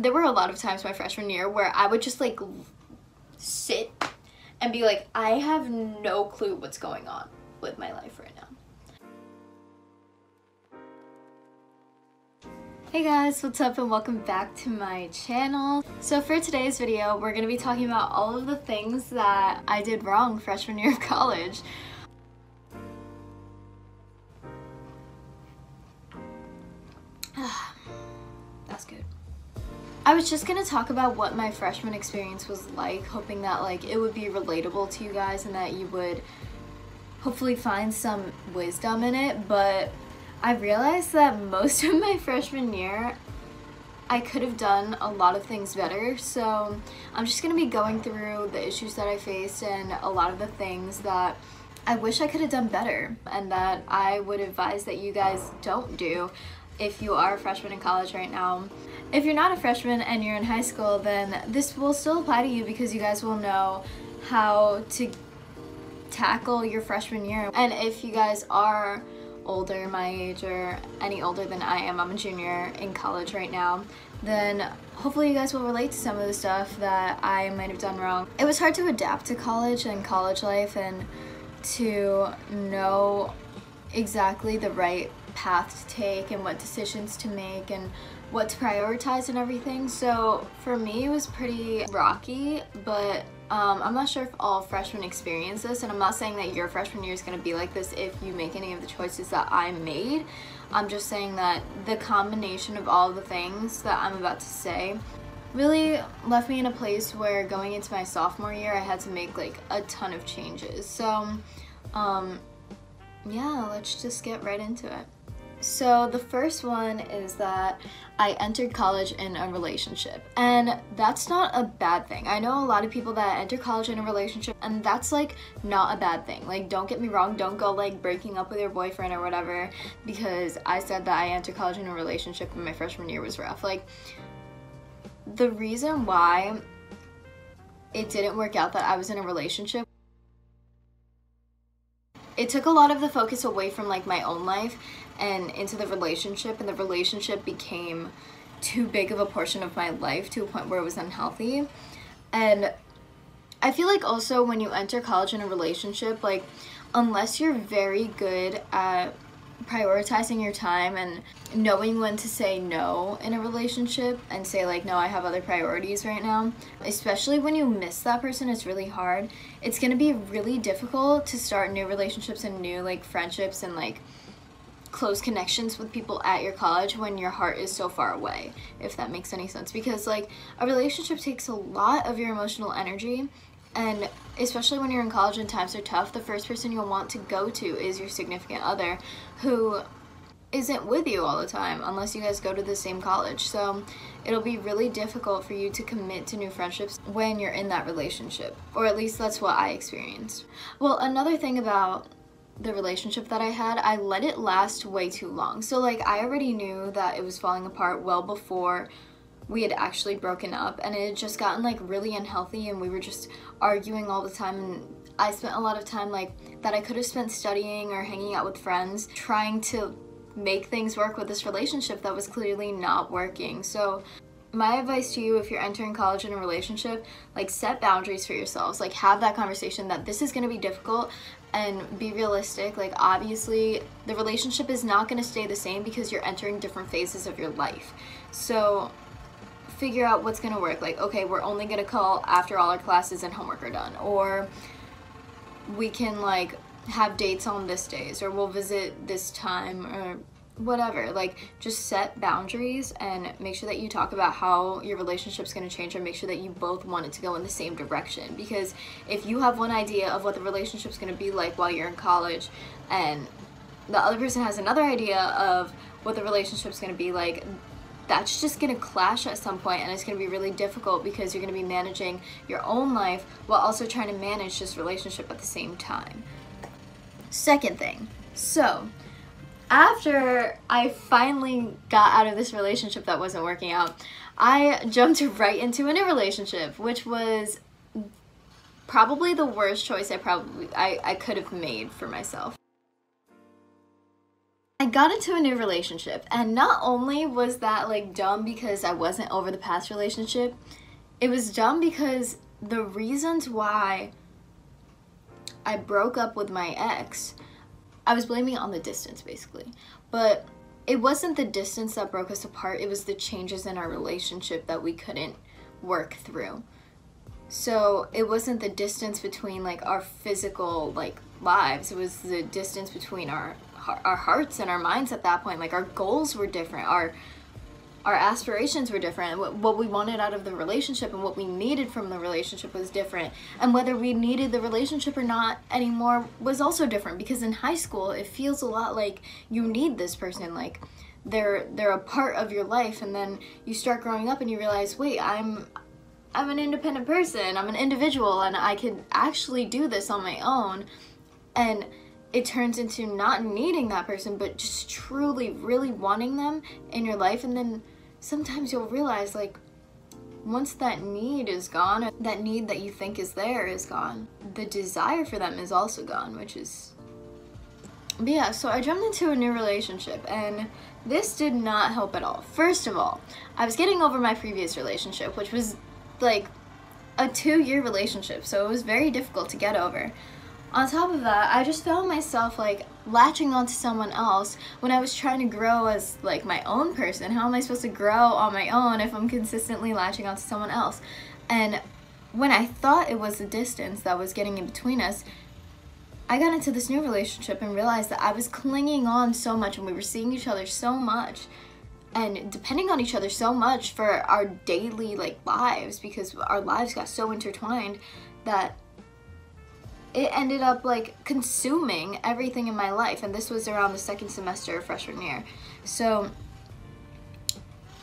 There were a lot of times my freshman year where I would just like sit and be like, I have no clue what's going on with my life right now. Hey guys, what's up and welcome back to my channel. So for today's video, we're going to be talking about all of the things that I did wrong freshman year of college. I was just gonna talk about what my freshman experience was like, hoping that like it would be relatable to you guys and that you would hopefully find some wisdom in it, but I realized that most of my freshman year I could have done a lot of things better. So I'm just to be going through the issues that I faced and a lot of the things that I wish I could have done better and that I would advise that you guys don't do if you are a freshman in college right now. If you're not a freshman and you're in high school, then this will still apply to you because you guys will know how to tackle your freshman year. And if you guys are older, my age, or any older than I am, I'm a junior in college right now, then hopefully you guys will relate to some of the stuff that I might have done wrong. It was hard to adapt to college and college life and to know exactly the right path to take and what decisions to make and what to prioritize and everything. So for me, it was pretty rocky, but um, I'm not sure if all freshmen experience this, and I'm not saying that your freshman year is going to be like this if you make any of the choices that I made. I'm just saying that the combination of all the things that I'm about to say really left me in a place where going into my sophomore year, I had to make like a ton of changes. So, um, yeah, let's just get right into it. So the first one is that I entered college in a relationship. And that's not a bad thing. I know a lot of people that enter college in a relationship and that's like not a bad thing. Like don't get me wrong, don't go like breaking up with your boyfriend or whatever because I said that I entered college in a relationship and my freshman year was rough. Like the reason why it didn't work out that I was in a relationship it took a lot of the focus away from like my own life and into the relationship and the relationship became too big of a portion of my life to a point where it was unhealthy. And i feel like also when you enter college in a relationship like unless you're very good at prioritizing your time and knowing when to say no in a relationship and say like no I have other priorities right now especially when you miss that person it's really hard. It's to be really difficult to start new relationships and new like friendships and like close connections with people at your college when your heart is so far away if that makes any sense because like a relationship takes a lot of your emotional energy and especially when you're in college and times are tough, the first person you'll want to go to is your significant other who isn't with you all the time unless you guys go to the same college. So it'll be really difficult for you to commit to new friendships when you're in that relationship, or at least that's what I experienced. Well, another thing about the relationship that I had, I let it last way too long. So like I already knew that it was falling apart well before we had actually broken up and it had just gotten like really unhealthy and we were just arguing all the time and I spent a lot of time like that I could have spent studying or hanging out with friends trying to make things work with this relationship that was clearly not working. So my advice to you if you're entering college in a relationship, like set boundaries for yourselves. Like have that conversation that this is going to be difficult and be realistic. Like obviously the relationship is not going to stay the same because you're entering different phases of your life. So figure out what's going to work. Like, okay, we're only going to call after all our classes and homework are done. Or we can, like, have dates on this days. Or we'll visit this time. Or whatever. Like, just set boundaries and make sure that you talk about how your relationship's going to change and make sure that you both want it to go in the same direction. Because if you have one idea of what the relationship's going to be like while you're in college and the other person has another idea of what the relationship's going to be like, that's just going to clash at some point and it's going to be really difficult because you're going to be managing your own life while also trying to manage this relationship at the same time. Second thing, so after I finally got out of this relationship that wasn't working out, I jumped right into a new relationship, which was probably the worst choice I probably I, I could have made for myself. I got into a new relationship, and not only was that like dumb because I wasn't over the past relationship, it was dumb because the reasons why I broke up with my ex, I was blaming it on the distance basically. But it wasn't the distance that broke us apart, it was the changes in our relationship that we couldn't work through. So it wasn't the distance between like our physical like lives, it was the distance between our our hearts and our minds at that point. Like our goals were different. Our our aspirations were different. What we wanted out of the relationship and what we needed from the relationship was different. And whether we needed the relationship or not anymore was also different because in high school it feels a lot like you need this person like they're they're a part of your life and then you start growing up and you realize, "Wait, I'm I'm an independent person. I'm an individual and I can actually do this on my own." And it turns into not needing that person but just truly really wanting them in your life and then sometimes you'll realize like once that need is gone that need that you think is there is gone the desire for them is also gone which is but yeah so i jumped into a new relationship and this did not help at all. First of all i was getting over my previous relationship which was like a two year relationship so it was very difficult to get over on top of that, I just found myself like latching onto someone else when I was trying to grow as like my own person. How am I supposed to grow on my own if I'm consistently latching onto someone else? And when I thought it was the distance that was getting in between us, I got into this new relationship and realized that I was clinging on so much and we were seeing each other so much and depending on each other so much for our daily like lives because our lives got so intertwined that it ended up like consuming everything in my life and this was around the second semester of freshman year. So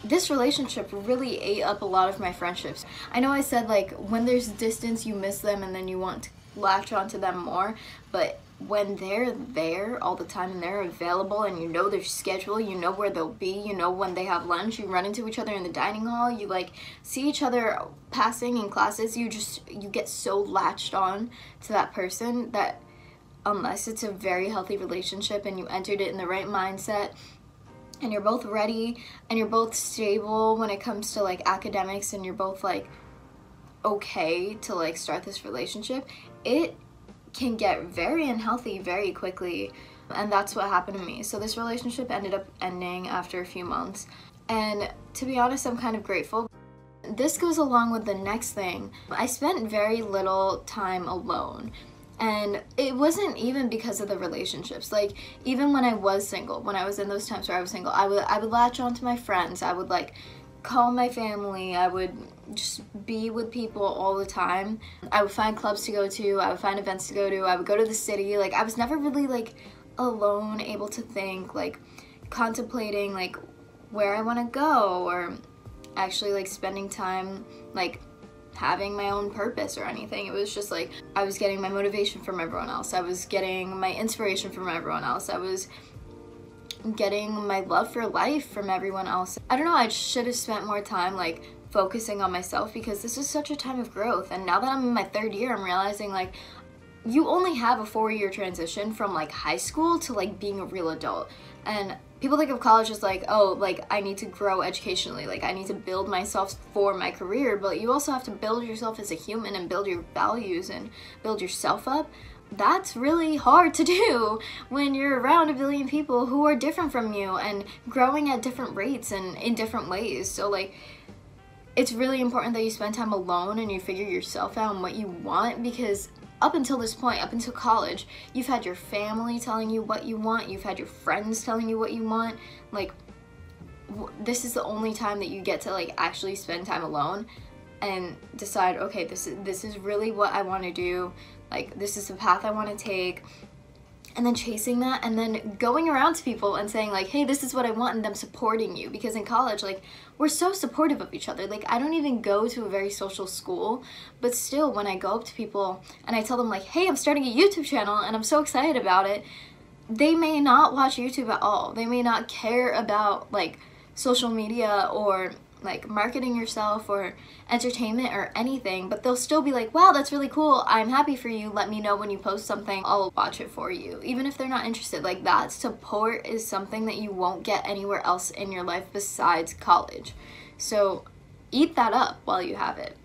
this relationship really ate up a lot of my friendships. I know i said like when there's distance you miss them and then you want to latch onto them more but when they're there all the time and they're available and you know their schedule, you know where they'll be, you know when they have lunch, you run into each other in the dining hall, you like see each other passing in classes, you just you get so latched on to that person that unless it's a very healthy relationship and you entered it in the right mindset and you're both ready and you're both stable when it comes to like academics and you're both like okay to like start this relationship, it can get very unhealthy very quickly and that's what happened to me. So this relationship ended up ending after a few months and to be honest I'm kind of grateful. This goes along with the next thing. I spent very little time alone and it wasn't even because of the relationships like even when i was single when i was in those times where i was single i would i would latch on to my friends i would like call my family i would just be with people all the time. I would find clubs to go to, I would find events to go to, I would go to the city. Like I was never really like alone, able to think, like contemplating like where I want to go or actually like spending time like having my own purpose or anything. It was just like I was getting my motivation from everyone else. I was getting my inspiration from everyone else. I was getting my love for life from everyone else. I don't know, I should have spent more time like focusing on myself because this is such a time of growth. And now that I'm in my third year, I'm realizing like you only have a four year transition from like high school to like being a real adult. And people think of college as like, oh, like I need to grow educationally, like I need to build myself for my career, but you also have to build yourself as a human and build your values and build yourself up. That's really hard to do when you're around a billion people who are different from you and growing at different rates and in different ways. So, like, it's really important that you spend time alone and you figure yourself out and what you want because up until this point, up until college, you've had your family telling you what you want, you've had your friends telling you what you want. Like, this is the only time that you get to like actually spend time alone and decide, okay, this is this is really what I want to do. Like, this is the path I want to take. And then chasing that and then going around to people and saying like hey this is what i want and them supporting you. Because in college like we're so supportive of each other. Like i don't even go to a very social school but still when i go up to people and i tell them like hey i'm starting a youtube channel and i'm so excited about it they may not watch youtube at all. They may not care about like social media or like marketing yourself or entertainment or anything, but they'll still be like, wow, that's really cool. I'm happy for you. Let me know when you post something. I'll watch it for you. Even if they're not interested, like that support is something that you won't get anywhere else in your life besides college. So eat that up while you have it.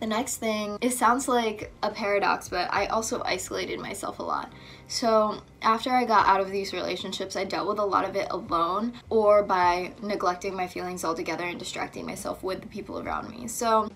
The next thing, it sounds like a paradox, but I also isolated myself a lot. So after I got out of these relationships, I dealt with a lot of it alone or by neglecting my feelings altogether and distracting myself with the people around me. So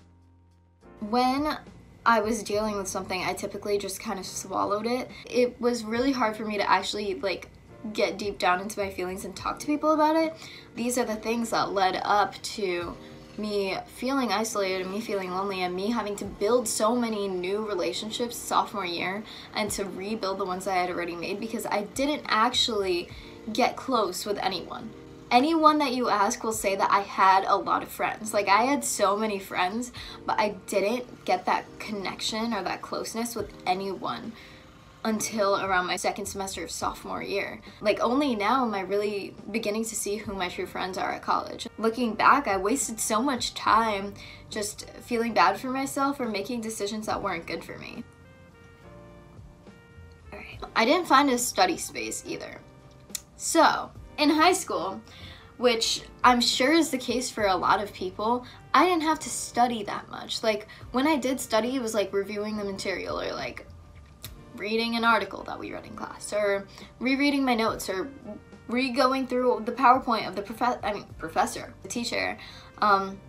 when I was dealing with something, I typically just kind of swallowed it. It was really hard for me to actually like get deep down into my feelings and talk to people about it. These are the things that led up to me feeling isolated and me feeling lonely and me having to build so many new relationships sophomore year and to rebuild the ones I had already made because I didn't actually get close with anyone. Anyone that you ask will say that I had a lot of friends. Like I had so many friends, but I didn't get that connection or that closeness with anyone until around my second semester of sophomore year. Like only now am I really beginning to see who my true friends are at college. Looking back, I wasted so much time just feeling bad for myself or making decisions that weren't good for me. I didn't find a study space either. So, in high school, which I'm sure is the case for a lot of people, I didn't have to study that much. Like, when I did study, it was like reviewing the material or like reading an article that we read in class or rereading my notes or re-going through the PowerPoint of the prof- I mean professor, the teacher. Um,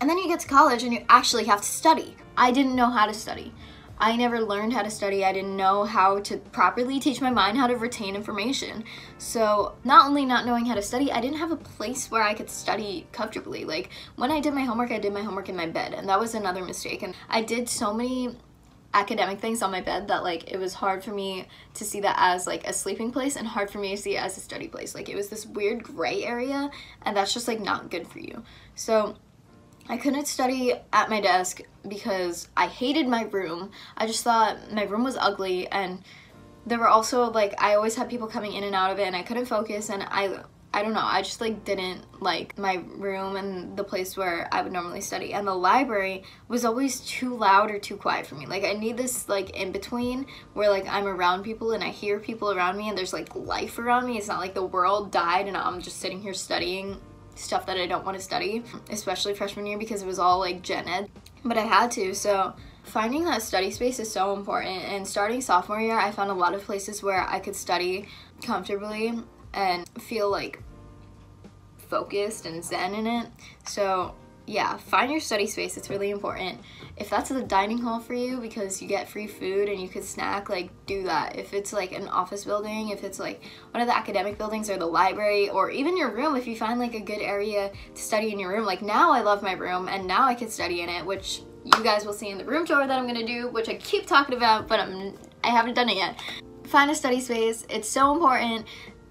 and then you get to college and you actually have to study. I didn't know how to study. I never learned how to study. I didn't know how to properly teach my mind how to retain information. So, not only not knowing how to study, I didn't have a place where I could study comfortably. Like, when I did my homework, I did my homework in my bed, and that was another mistake. And I did so many academic things on my bed that like it was hard for me to see that as like a sleeping place and hard for me to see it as a study place. Like it was this weird gray area and that's just like not good for you. So I couldn't study at my desk because I hated my room. I just thought my room was ugly and there were also like I always had people coming in and out of it and I couldn't focus and I I don't know, I just like didn't like my room and the place where I would normally study. And the library was always too loud or too quiet for me. Like I need this like in between where like I'm around people and I hear people around me and there's like life around me. It's not like the world died and I'm just sitting here studying stuff that I don't want to study, especially freshman year because it was all like gen ed. But I had to, so finding that study space is so important. And starting sophomore year, I found a lot of places where I could study comfortably and feel like focused and zen in it. So yeah, find your study space. It's really important. If that's the dining hall for you because you get free food and you could snack, like do that. If it's like an office building, if it's like one of the academic buildings or the library or even your room, if you find like a good area to study in your room. Like now I love my room and now I can study in it, which you guys will see in the room tour that I'm gonna do, which I keep talking about, but I'm I haven't done it yet. Find a study space. It's so important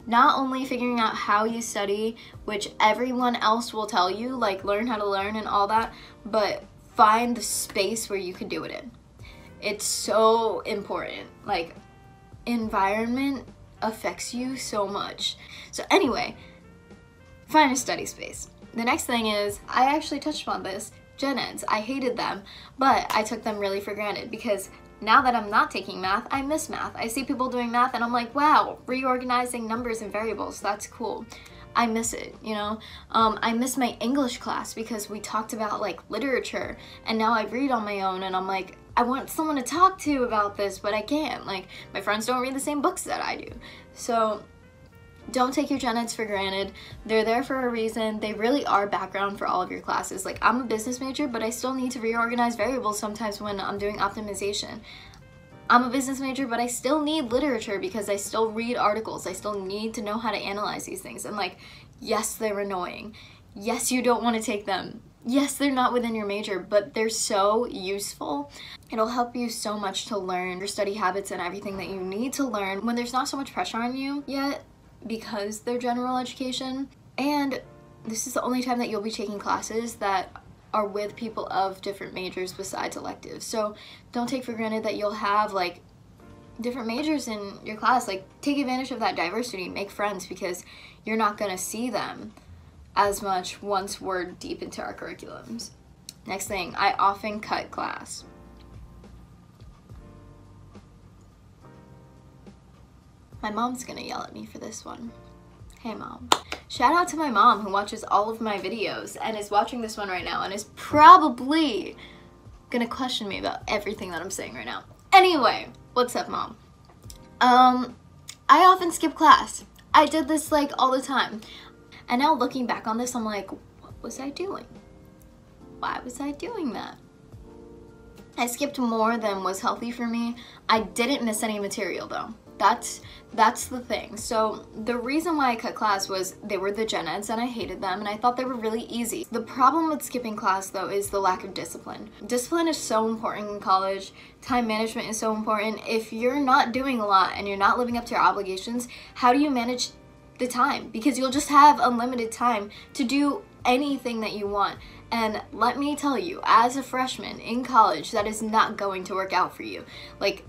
not only figuring out how you study, which everyone else will tell you, like learn how to learn and all that, but find the space where you can do it in. It's so important. Like, environment affects you so much. So, anyway, find a study space. The next thing is, I actually touched upon this gen eds. I hated them, but I took them really for granted because now that I'm not taking math, I miss math. I see people doing math and I'm like, wow, reorganizing numbers and variables, that's cool. I miss it, you know? Um, I miss my English class because we talked about like literature and now I read on my own and I'm like, I want someone to talk to about this, but I can't. Like, my friends don't read the same books that I do. So, don't take your gen eds for granted. They're there for a reason. They really are background for all of your classes. Like I'm a business major, but I still need to reorganize variables sometimes when I'm doing optimization. I'm a business major, but I still need literature because I still read articles. I still need to know how to analyze these things. And like, yes, they're annoying. Yes, you don't want to take them. Yes, they're not within your major, but they're so useful. It'll help you so much to learn your study habits and everything that you need to learn when there's not so much pressure on you yet because they're general education. And this is the only time that you'll be taking classes that are with people of different majors besides electives. So don't take for granted that you'll have like different majors in your class. Like take advantage of that diversity, make friends because you're not to see them as much once we're deep into our curriculums. Next thing, I often cut class. My mom's gonna yell at me for this one. Hey mom. Shout out to my mom who watches all of my videos and is watching this one right now and is probably gonna question me about everything that I'm saying right now. Anyway, what's up mom? Um, I often skip class. I did this like all the time. And now looking back on this, I'm like, what was I doing? Why was I doing that? I skipped more than was healthy for me. I didn't miss any material though. That's that's the thing. So the reason why I cut class was they were the gen eds and I hated them and I thought they were really easy. The problem with skipping class though is the lack of discipline. Discipline is so important in college. Time management is so important. If you're not doing a lot and you're not living up to your obligations, how do you manage the time? Because you'll just have unlimited time to do anything that you want. And let me tell you, as a freshman in college, that is not going to work out for you. Like,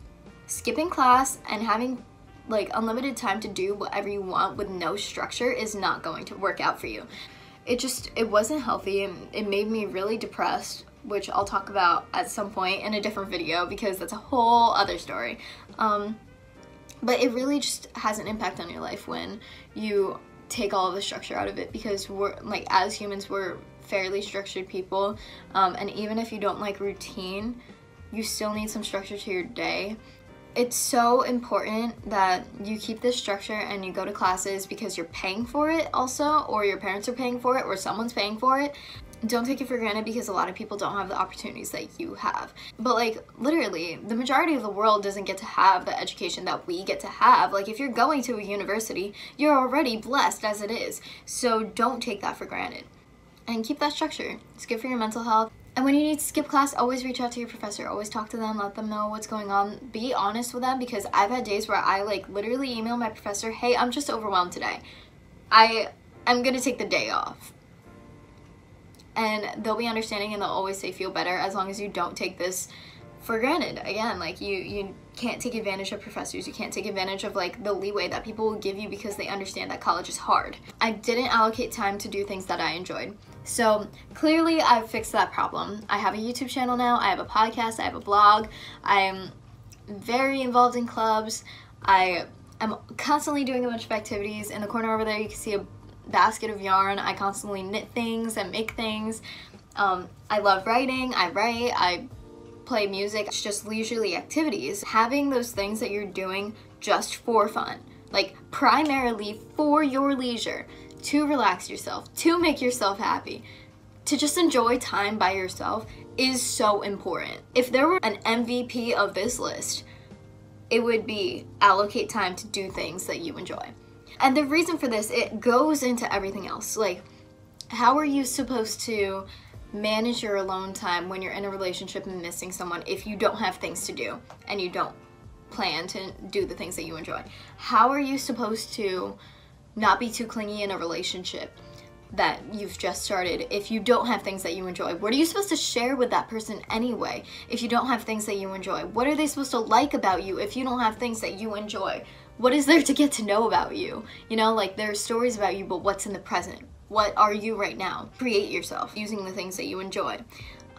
skipping class and having like unlimited time to do whatever you want with no structure is not going to work out for you. It just it wasn't healthy and it made me really depressed, which I'll talk about at some point in a different video because that's a whole other story. Um, but it really just has an impact on your life when you take all of the structure out of it because we're like as humans we're fairly structured people um, and even if you don't like routine you still need some structure to your day it's so important that you keep this structure and you go to classes because you're paying for it also or your parents are paying for it or someone's paying for it don't take it for granted because a lot of people don't have the opportunities that you have. But like literally, the majority of the world doesn't get to have the education that we get to have. Like if you're going to a university, you're already blessed as it is. So don't take that for granted. And keep that structure. It's good for your mental health. And when you need to skip class, always reach out to your professor. Always talk to them, let them know what's going on. Be honest with them because I've had days where I like literally email my professor, "Hey, I'm just overwhelmed today. I am to take the day off." And they'll be understanding and they'll always say feel better as long as you don't take this for granted. Again, like you you can't take advantage of professors. You can't take advantage of like the leeway that people will give you because they understand that college is hard. I didn't allocate time to do things that I enjoyed. So clearly I've fixed that problem. I have a YouTube channel now, I have a podcast, I have a blog, I'm very involved in clubs, I am constantly doing a bunch of activities. In the corner over there you can see a basket of yarn. I constantly knit things and make things. Um, I love writing, I write, I play music. It's just leisurely activities. Having those things that you're doing just for fun, like primarily for your leisure to relax yourself, to make yourself happy, to just enjoy time by yourself is so important. If there were an MVP of this list, it would be allocate time to do things that you enjoy. And the reason for this, it goes into everything else. Like, how are you supposed to manage your alone time when you're in a relationship and missing someone if you don't have things to do and you don't plan to do the things that you enjoy? How are you supposed to not be too clingy in a relationship that you've just started if you don't have things that you enjoy? What are you supposed to share with that person anyway if you don't have things that you enjoy? What are they supposed to like about you if you don't have things that you enjoy? What is there to get to know about you? You know, like there are stories about you, but what's in the present? What are you right now? Create yourself using the things that you enjoy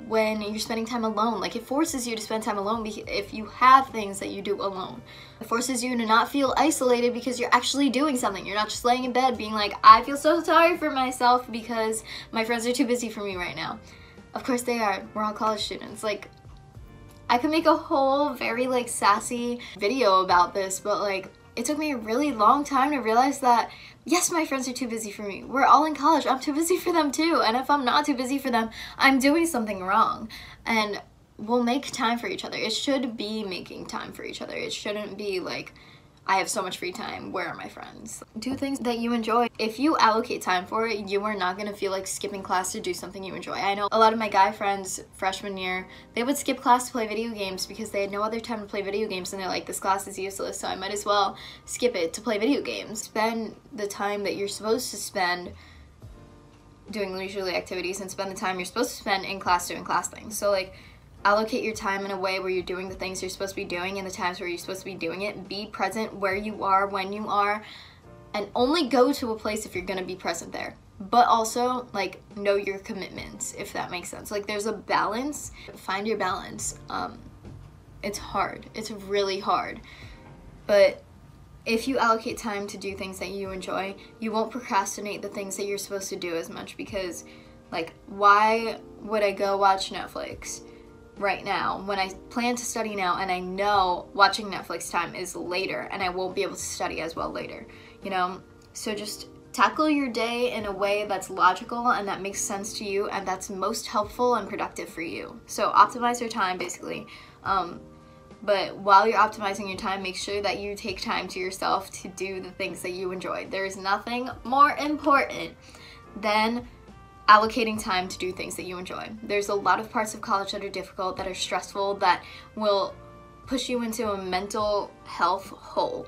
when you're spending time alone. Like it forces you to spend time alone if you have things that you do alone. It forces you to not feel isolated because you're actually doing something. You're not just laying in bed being like, I feel so sorry for myself because my friends are too busy for me right now. Of course they are. We're all college students. Like I could make a whole very like sassy video about this, but like it took me a really long time to realize that yes, my friends are too busy for me. We're all in college. I'm too busy for them too. And if I'm not too busy for them, I'm doing something wrong. And we'll make time for each other. It should be making time for each other. It shouldn't be like, I have so much free time. Where are my friends? Do things that you enjoy. If you allocate time for it, you are not going to feel like skipping class to do something you enjoy. I know a lot of my guy friends freshman year, they would skip class to play video games because they had no other time to play video games and they're like, this class is useless, so I might as well skip it to play video games. Spend the time that you're supposed to spend doing leisurely activities and spend the time you're supposed to spend in class doing class things. So like allocate your time in a way where you're doing the things you're supposed to be doing in the times where you're supposed to be doing it. Be present where you are, when you are, and only go to a place if you're to be present there. but also like know your commitments if that makes sense. Like there's a balance. Find your balance. Um it's hard. It's really hard. But if you allocate time to do things that you enjoy you won't procrastinate the things that you're supposed to do as much because like why would i go watch netflix right now when I plan to study now and I know watching Netflix time is later and I won't be able to study as well later, you know? So just tackle your day in a way that's logical and that makes sense to you and that's most helpful and productive for you. So optimize your time basically. Um, but while you're optimizing your time, make sure that you take time to yourself to do the things that you enjoy. There is nothing more important than allocating time to do things that you enjoy. There's a lot of parts of college that are difficult, that are stressful, that will push you into a mental health hole.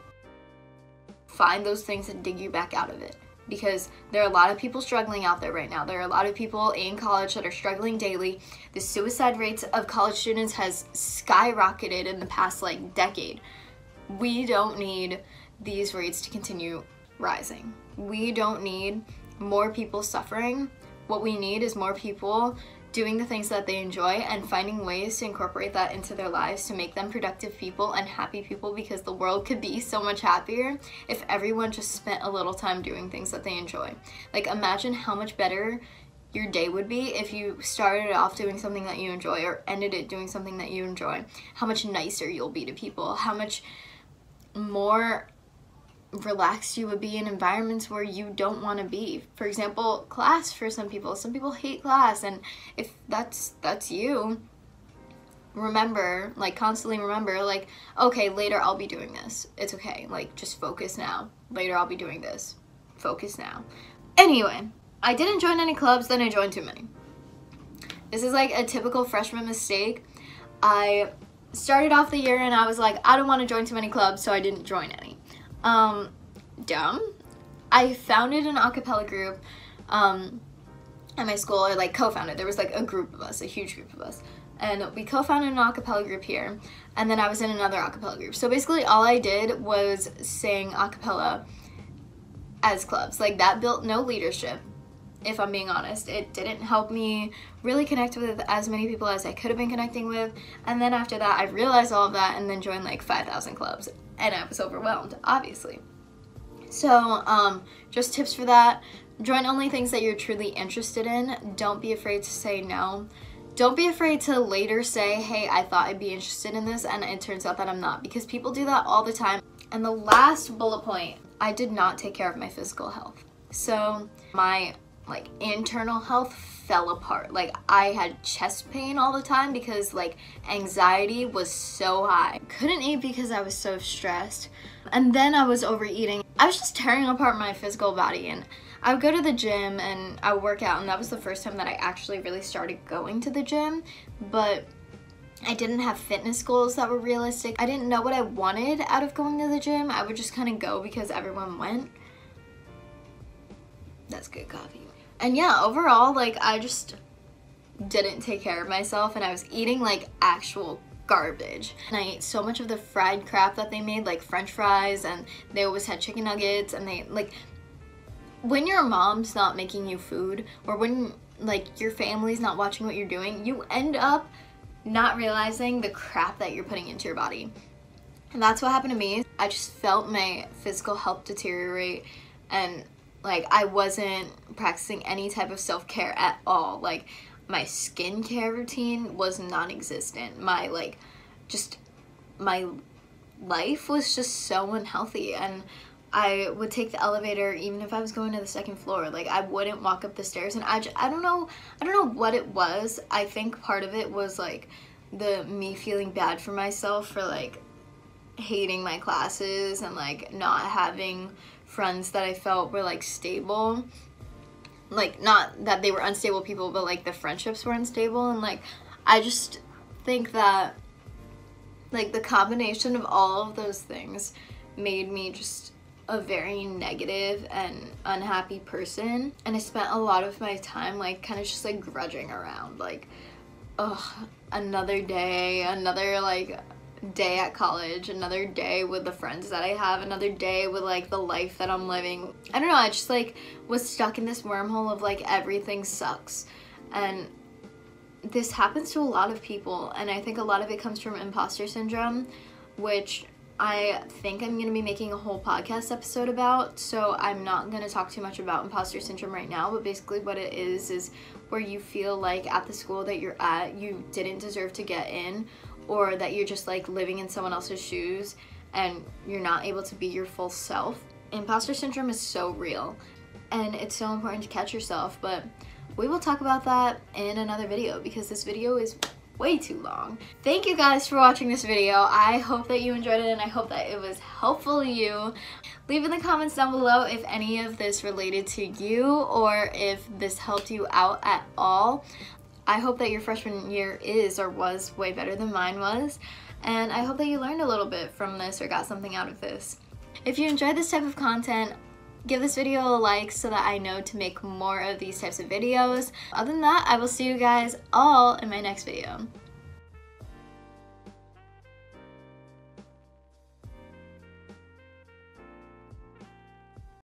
Find those things and dig you back out of it because there are a lot of people struggling out there right now. There are a lot of people in college that are struggling daily. The suicide rates of college students has skyrocketed in the past like decade. We don't need these rates to continue rising. We don't need more people suffering what we need is more people doing the things that they enjoy and finding ways to incorporate that into their lives to make them productive people and happy people because the world could be so much happier if everyone just spent a little time doing things that they enjoy. Like imagine how much better your day would be if you started off doing something that you enjoy or ended it doing something that you enjoy. How much nicer you'll be to people, how much more relaxed you would be in environments where you don't want to be. For example, class for some people. Some people hate class and if that's that's you, remember, like constantly remember like okay, later I'll be doing this. It's okay. Like just focus now. Later I'll be doing this. Focus now. Anyway, I didn't join any clubs, then I joined too many. This is like a typical freshman mistake. I started off the year and I was like, I don't want to join too many clubs, so I didn't join any. Um, dumb. I founded an acapella group um, at my school, or like co-founded. There was like a group of us, a huge group of us. And we co-founded an acapella group here, and then I was in another acapella group. So basically all I did was sing acapella as clubs. Like that built no leadership, if I'm being honest. It didn't help me really connect with as many people as I could have been connecting with. And then after that, I realized all of that and then joined like 5,000 clubs and I was overwhelmed, obviously. So, um, just tips for that. Join only things that you're truly interested in. Don't be afraid to say no. Don't be afraid to later say, hey, I thought I'd be interested in this, and it turns out that I'm not, because people do that all the time. And the last bullet point, I did not take care of my physical health. So, my like internal health fell apart. Like I had chest pain all the time because like anxiety was so high. Couldn't eat because I was so stressed. And then I was overeating. I was just tearing apart my physical body and I would go to the gym and I would work out and that was the first time that I actually really started going to the gym. But I didn't have fitness goals that were realistic. I didn't know what I wanted out of going to the gym. I would just kind of go because everyone went. That's good coffee and yeah, overall, like I just didn't take care of myself and I was eating like actual garbage. And I ate so much of the fried crap that they made, like french fries, and they always had chicken nuggets, and they, like, when your mom's not making you food, or when, like, your family's not watching what you're doing, you end up not realizing the crap that you're putting into your body. And that's what happened to me. I just felt my physical health deteriorate, and like I wasn't practicing any type of self-care at all. Like my skincare routine was non-existent. My like just my life was just so unhealthy and I would take the elevator even if I was going to the second floor. Like I wouldn't walk up the stairs and I, just, I don't know I don't know what it was. I think part of it was like the me feeling bad for myself for like hating my classes and like not having friends that I felt were like stable. Like not that they were unstable people, but like the friendships were unstable and like I just think that like the combination of all of those things made me just a very negative and unhappy person and I spent a lot of my time like kind of just like grudging around like ugh another day another like day at college, another day with the friends that I have, another day with like the life that I'm living. I don't know, I just like was stuck in this wormhole of like everything sucks. And this happens to a lot of people, and I think a lot of it comes from imposter syndrome, which I think I'm to be making a whole podcast episode about, so I'm not to talk too much about imposter syndrome right now, but basically what it is is where you feel like at the school that you're at, you didn't deserve to get in, or that you're just like living in someone else's shoes and you're not able to be your full self. Imposter syndrome is so real, and it's so important to catch yourself, but we will talk about that in another video because this video is way too long. Thank you guys for watching this video. I hope that you enjoyed it and I hope that it was helpful to you. Leave in the comments down below if any of this related to you or if this helped you out at all. I hope that your freshman year is or was way better than mine was and I hope that you learned a little bit from this or got something out of this. If you enjoyed this type of content, give this video a like so that I know to make more of these types of videos. Other than that, I will see you guys all in my next video.